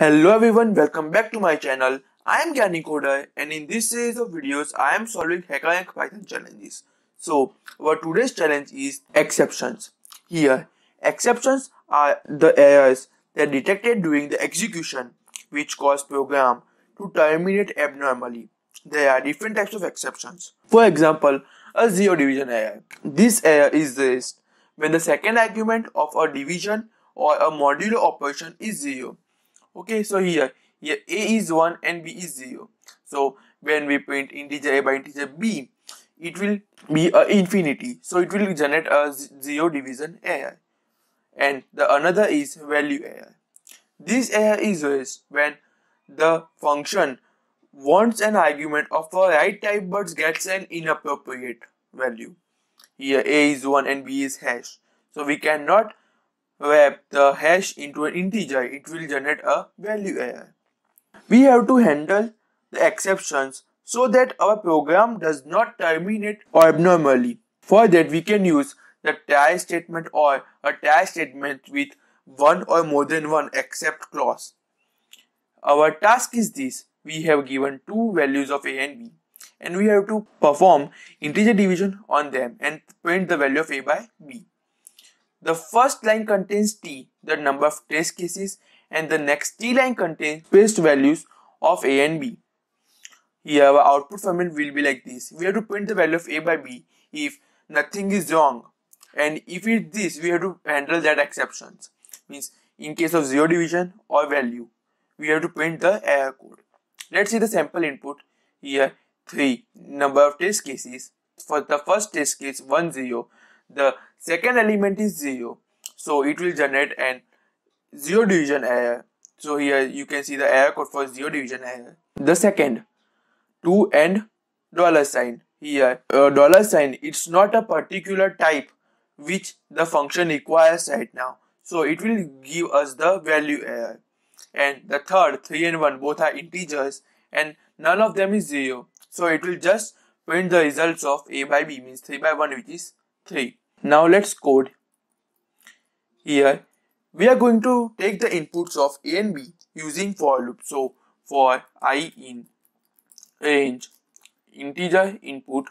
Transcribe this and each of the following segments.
Hello everyone, welcome back to my channel. I am Gyaani Coder and in this series of videos I am solving HackerRank Python challenges. So our today's challenge is exceptions. Here, exceptions are the errors that are detected during the execution which cause program to terminate abnormally. There are different types of exceptions. For example, a zero division error. This error is raised when the second argument of a division or a modulo operation is zero okay so here here a is 1 and b is 0 so when we print integer a by integer b it will be a infinity. So it will generate a zero division error and the another is value error this error is raised when the function wants an argument of a right type but gets an inappropriate value. Here a is 1 and b is hash. So we cannot wrap the hash into an integer, it will generate a value error. We have to handle the exceptions so that our program does not terminate abnormally. For that, we can use the try statement or a try statement with one or more than one except clause. Our task is this. We have given two values of a and b and we have to perform integer division on them and print the value of a by b. The first line contains t, the number of test cases, and the next t line contains test values of a and b. Here our output format will be like this. We have to print the value of a by b if nothing is wrong. And if it's this, we have to handle that exceptions. Means in case of zero division or value, we have to print the error code. Let's see the sample input. Here 3 number of test cases. For the first test case 1 0 the second element is 0 so it will generate an 0 division error. So here you can see the error code for 0 division error. The second 2 and dollar sign. Here dollar sign it's not a particular type which the function requires right now. So it will give us the value error. And the third 3 and 1 both are integers and none of them is 0 so it will just print the results of a by b means 3 by 1 which is 3 now let's code. Here we are going to take the inputs of A and B using for loop. So for i in range integer input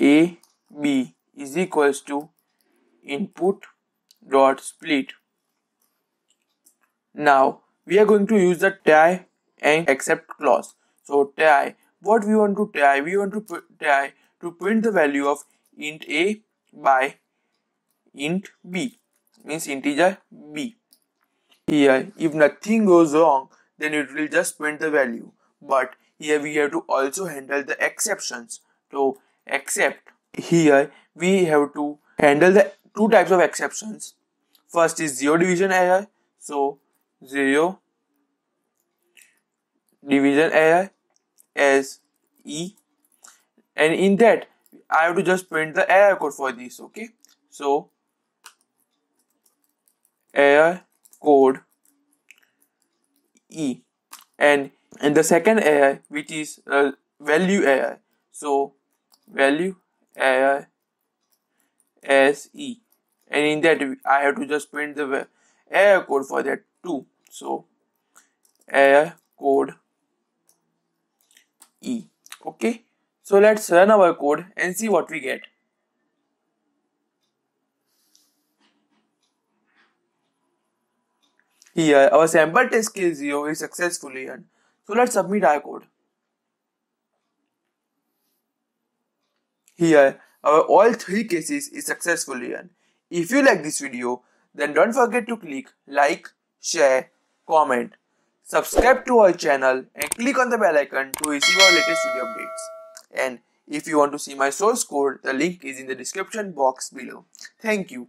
A B is equals to input dot split. Now we are going to use the try and except clause. So try what we want to try we want to try to print the value of int a by int b means integer b. Here if nothing goes wrong then it will just print the value but here we have to also handle the exceptions. So except here we have to handle the two types of exceptions. First is zero division error. So zero division error as e and in that I have to just print the error code for this okay? So error code e. And and the second error which is a value error so value error as e. And in that I have to just print the error code for that too. So error code e okay so let's run our code and see what we get. Here our sample test case 0 is successfully run. So let's submit our code. Here our all three cases is successfully run. If you like this video then don't forget to click like, share, comment, subscribe to our channel and click on the bell icon to receive our latest video updates and if you want to see my source code the link is in the description box below. Thank you